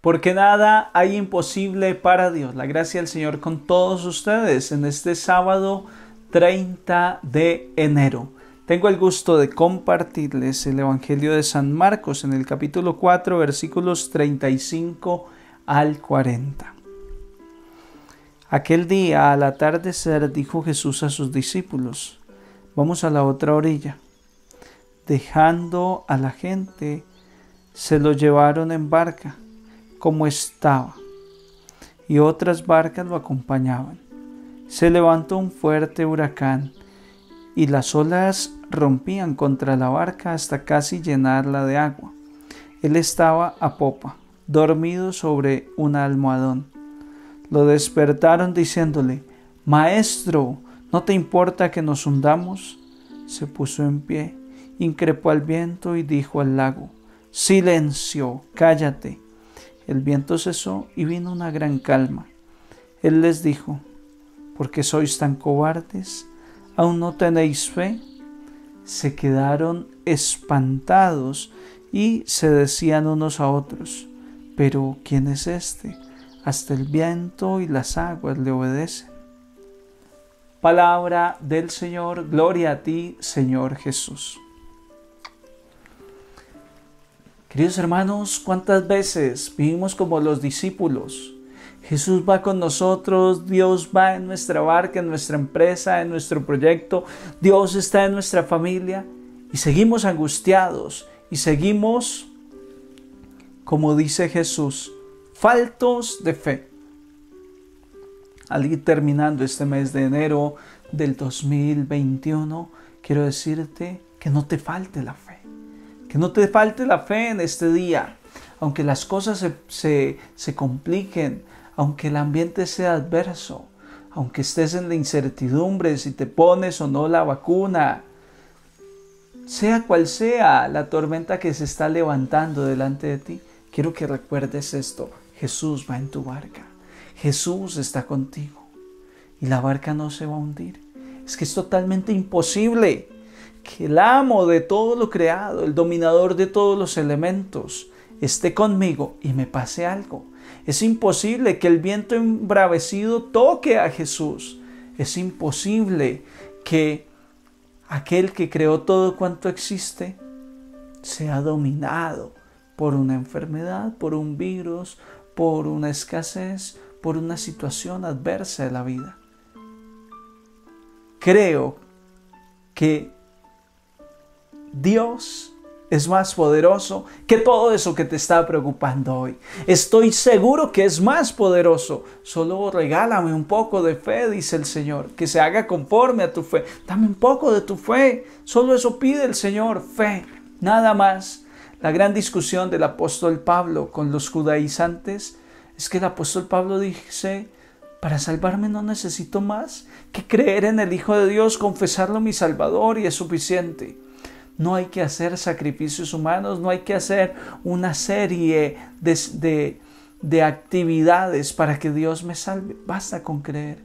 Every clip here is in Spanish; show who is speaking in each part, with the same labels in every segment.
Speaker 1: porque nada hay imposible para Dios. La gracia del Señor con todos ustedes en este sábado 30 de enero. Tengo el gusto de compartirles el Evangelio de San Marcos en el capítulo 4 versículos 35 al 40. Aquel día al atardecer dijo Jesús a sus discípulos, vamos a la otra orilla. Dejando a la gente, se lo llevaron en barca como estaba, y otras barcas lo acompañaban. Se levantó un fuerte huracán, y las olas rompían contra la barca hasta casi llenarla de agua. Él estaba a popa, dormido sobre un almohadón. Lo despertaron diciéndole, Maestro, ¿no te importa que nos hundamos? Se puso en pie, increpó al viento y dijo al lago, Silencio, cállate. El viento cesó y vino una gran calma. Él les dijo, ¿por qué sois tan cobardes? ¿Aún no tenéis fe? Se quedaron espantados y se decían unos a otros, pero ¿quién es este? Hasta el viento y las aguas le obedecen. Palabra del Señor, gloria a ti, Señor Jesús. Queridos hermanos, ¿cuántas veces vivimos como los discípulos? Jesús va con nosotros, Dios va en nuestra barca, en nuestra empresa, en nuestro proyecto, Dios está en nuestra familia y seguimos angustiados y seguimos, como dice Jesús, faltos de fe. Al ir terminando este mes de enero del 2021, quiero decirte que no te falte la fe que no te falte la fe en este día, aunque las cosas se, se, compliquen, aunque el ambiente sea adverso, aunque estés en la incertidumbre si te pones o no la vacuna, sea cual sea la tormenta que se está levantando delante de ti, quiero que recuerdes esto, Jesús va en tu barca, Jesús está contigo y la barca no se va a hundir. Es que es totalmente imposible que el amo de todo lo creado, el dominador de todos los elementos, esté conmigo y me pase algo. Es imposible que el viento embravecido toque a Jesús. Es imposible que aquel que creó todo cuanto existe sea dominado por una enfermedad, por un virus, por una escasez, por una situación adversa de la vida. Creo que Dios es más poderoso que todo eso que te está preocupando hoy. Estoy seguro que es más poderoso. Solo regálame un poco de fe, dice el Señor, que se haga conforme a tu fe. Dame un poco de tu fe. Solo eso pide el Señor, fe, nada más. La gran discusión del apóstol Pablo con los judaizantes es que el apóstol Pablo dice, para salvarme no necesito más que creer en el Hijo de Dios, confesarlo mi Salvador y es suficiente. No hay que hacer sacrificios humanos, no hay que hacer una serie de, de, actividades para que Dios me salve. Basta con creer,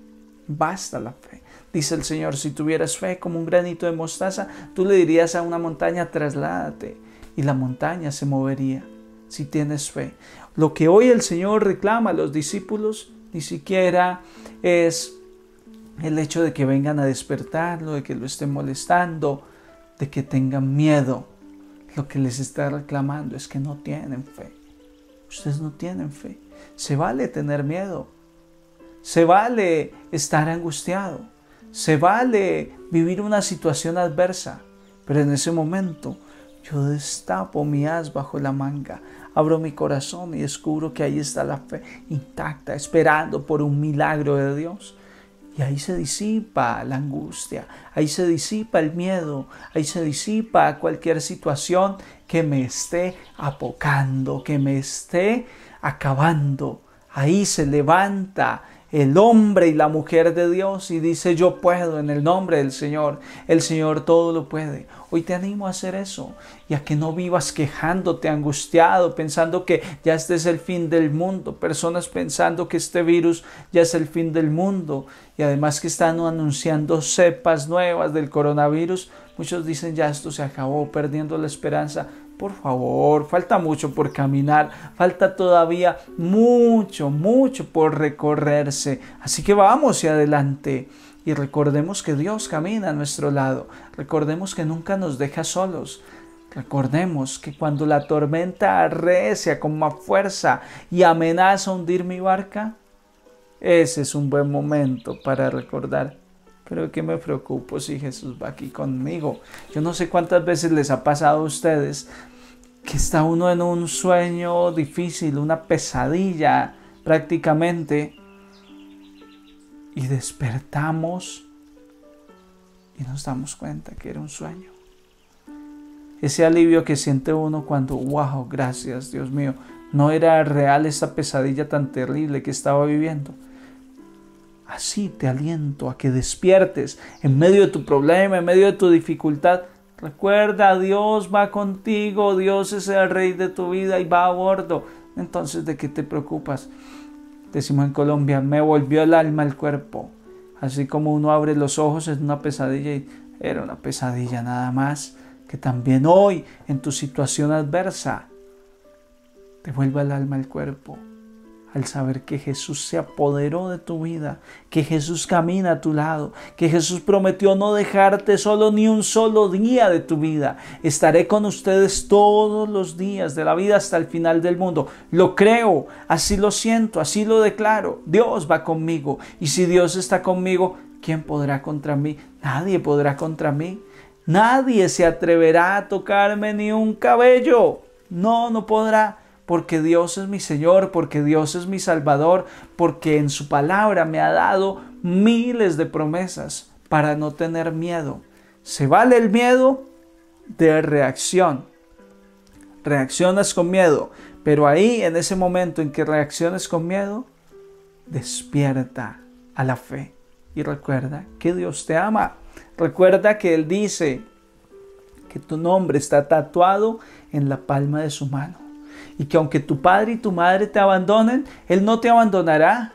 Speaker 1: basta la fe. Dice el Señor, si tuvieras fe como un granito de mostaza, tú le dirías a una montaña, trasládate, y la montaña se movería si tienes fe. Lo que hoy el Señor reclama a los discípulos ni siquiera es el hecho de que vengan a despertarlo, de que lo estén molestando, de que tengan miedo. Lo que les está reclamando es que no tienen fe. Ustedes no tienen fe. Se vale tener miedo. Se vale estar angustiado. Se vale vivir una situación adversa. Pero en ese momento yo destapo mi as bajo la manga. Abro mi corazón y descubro que ahí está la fe intacta, esperando por un milagro de Dios. Y ahí se disipa la angustia, ahí se disipa el miedo, ahí se disipa cualquier situación que me esté apocando, que me esté acabando. Ahí se levanta el hombre y la mujer de Dios y dice yo puedo en el nombre del Señor. El Señor todo lo puede. Hoy te animo a hacer eso y a que no vivas quejándote, angustiado, pensando que ya este es el fin del mundo. Personas pensando que este virus ya es el fin del mundo y además que están anunciando cepas nuevas del coronavirus. Muchos dicen ya esto se acabó, perdiendo la esperanza. Por favor, falta mucho por caminar, falta todavía mucho, mucho por recorrerse. Así que vamos hacia adelante y recordemos que Dios camina a nuestro lado. Recordemos que nunca nos deja solos. Recordemos que cuando la tormenta arrecia con más fuerza y amenaza hundir mi barca, ese es un buen momento para recordar pero ¿qué me preocupo si Jesús va aquí conmigo? Yo no sé cuántas veces les ha pasado a ustedes que está uno en un sueño difícil, una pesadilla prácticamente, y despertamos y nos damos cuenta que era un sueño. Ese alivio que siente uno cuando, wow, gracias Dios mío, no era real esa pesadilla tan terrible que estaba viviendo Así te aliento a que despiertes en medio de tu problema, en medio de tu dificultad. Recuerda, Dios va contigo, Dios es el rey de tu vida y va a bordo. Entonces, ¿de qué te preocupas? Decimos en Colombia, me volvió el alma al cuerpo. Así como uno abre los ojos en una pesadilla y era una pesadilla nada más. Que también hoy, en tu situación adversa, te vuelva el alma al cuerpo al saber que Jesús se apoderó de tu vida, que Jesús camina a tu lado, que Jesús prometió no dejarte solo ni un solo día de tu vida. Estaré con ustedes todos los días de la vida hasta el final del mundo. Lo creo, así lo siento, así lo declaro. Dios va conmigo y si Dios está conmigo, ¿quién podrá contra mí? Nadie podrá contra mí. Nadie se atreverá a tocarme ni un cabello. No, no podrá porque Dios es mi Señor, porque Dios es mi Salvador, porque en su palabra me ha dado miles de promesas para no tener miedo. Se vale el miedo de reacción. Reaccionas con miedo, pero ahí en ese momento en que reacciones con miedo, despierta a la fe y recuerda que Dios te ama. Recuerda que Él dice que tu nombre está tatuado en la palma de su mano y que aunque tu padre y tu madre te abandonen, Él no te abandonará,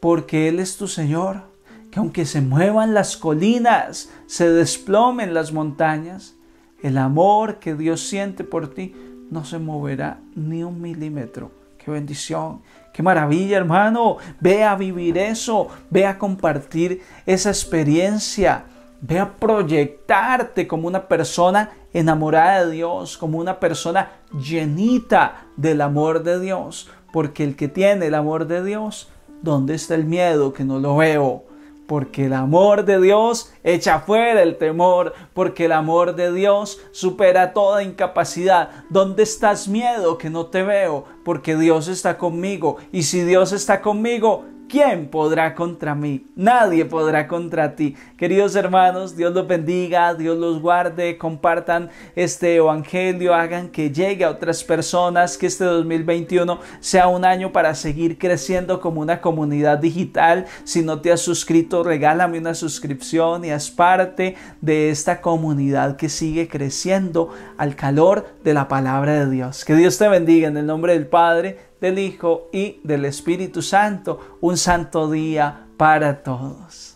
Speaker 1: porque Él es tu Señor, que aunque se muevan las colinas, se desplomen las montañas, el amor que Dios siente por ti no se moverá ni un milímetro. Qué bendición, qué maravilla hermano, ve a vivir eso, ve a compartir esa experiencia Ve a proyectarte como una persona enamorada de Dios, como una persona llenita del amor de Dios. Porque el que tiene el amor de Dios, ¿dónde está el miedo que no lo veo? Porque el amor de Dios echa fuera el temor, porque el amor de Dios supera toda incapacidad. ¿Dónde estás miedo que no te veo? Porque Dios está conmigo. Y si Dios está conmigo, ¿Quién podrá contra mí? Nadie podrá contra ti. Queridos hermanos, Dios los bendiga, Dios los guarde, compartan este evangelio, hagan que llegue a otras personas, que este 2021 sea un año para seguir creciendo como una comunidad digital. Si no te has suscrito, regálame una suscripción y haz parte de esta comunidad que sigue creciendo al calor de la palabra de Dios. Que Dios te bendiga en el nombre del Padre, del Hijo y del Espíritu Santo. Un santo día para todos.